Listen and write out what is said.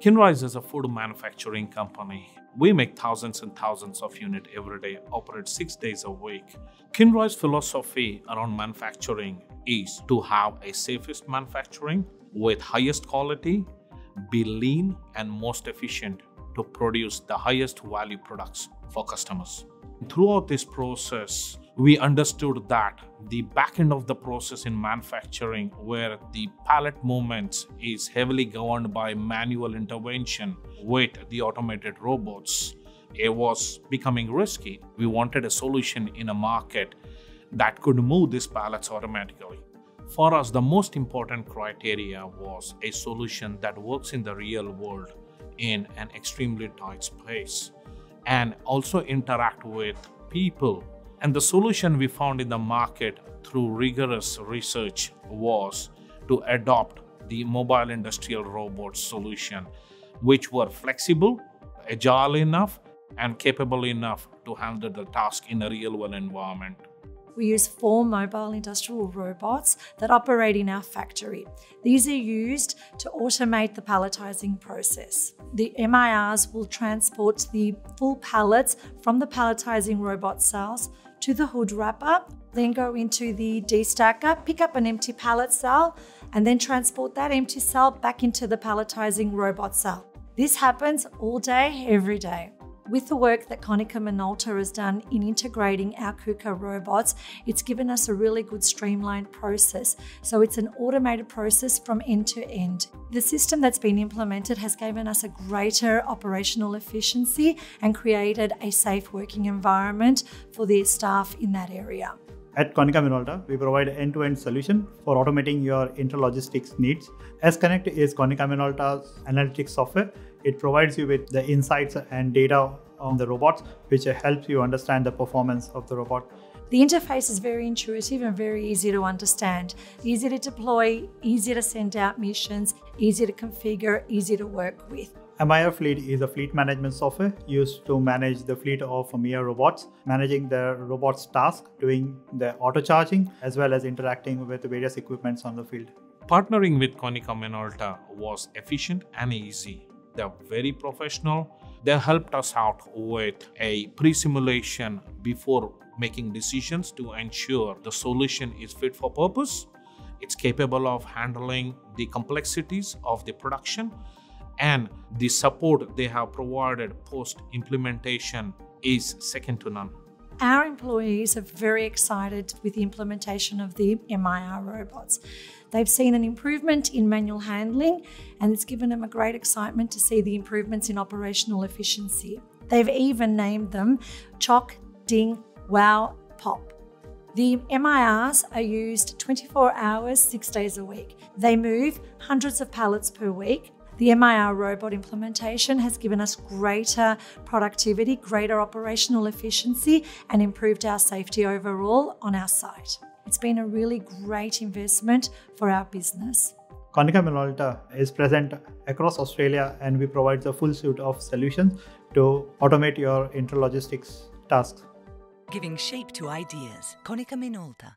Kinrise is a food manufacturing company. We make thousands and thousands of units every day, operate six days a week. Kinrise philosophy around manufacturing is to have a safest manufacturing with highest quality, be lean and most efficient to produce the highest value products for customers. Throughout this process, we understood that the back end of the process in manufacturing where the pallet movement is heavily governed by manual intervention with the automated robots it was becoming risky. We wanted a solution in a market that could move these pallets automatically. For us the most important criteria was a solution that works in the real world in an extremely tight space and also interact with people and the solution we found in the market through rigorous research was to adopt the mobile industrial robot solution, which were flexible, agile enough, and capable enough to handle the task in a real world environment. We use four mobile industrial robots that operate in our factory. These are used to automate the palletizing process. The MIRs will transport the full pallets from the palletizing robot cells to the hood wrapper, then go into the destacker, pick up an empty pallet cell, and then transport that empty cell back into the palletizing robot cell. This happens all day, every day. With the work that Konica Minolta has done in integrating our KUKA robots, it's given us a really good streamlined process. So it's an automated process from end to end. The system that's been implemented has given us a greater operational efficiency and created a safe working environment for the staff in that area. At Konica Minolta, we provide end-to-end solution for automating your intralogistics needs. sConnect is Konica Minolta's analytics software it provides you with the insights and data on the robots, which helps you understand the performance of the robot. The interface is very intuitive and very easy to understand. Easy to deploy, easy to send out missions, easy to configure, easy to work with. MIR Fleet is a fleet management software used to manage the fleet of MIR robots, managing the robots' task, doing the auto charging, as well as interacting with various equipments on the field. Partnering with Konica Minolta was efficient and easy. They're very professional. They helped us out with a pre simulation before making decisions to ensure the solution is fit for purpose. It's capable of handling the complexities of the production and the support they have provided post implementation is second to none. Our employees are very excited with the implementation of the MIR robots. They've seen an improvement in manual handling, and it's given them a great excitement to see the improvements in operational efficiency. They've even named them Chock, Ding, Wow, Pop. The MIRs are used 24 hours, six days a week. They move hundreds of pallets per week the MIR robot implementation has given us greater productivity, greater operational efficiency, and improved our safety overall on our site. It's been a really great investment for our business. Konica Minolta is present across Australia and we provide the full suite of solutions to automate your intralogistics tasks. Giving shape to ideas. Konica Minolta.